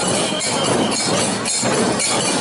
I'm sorry.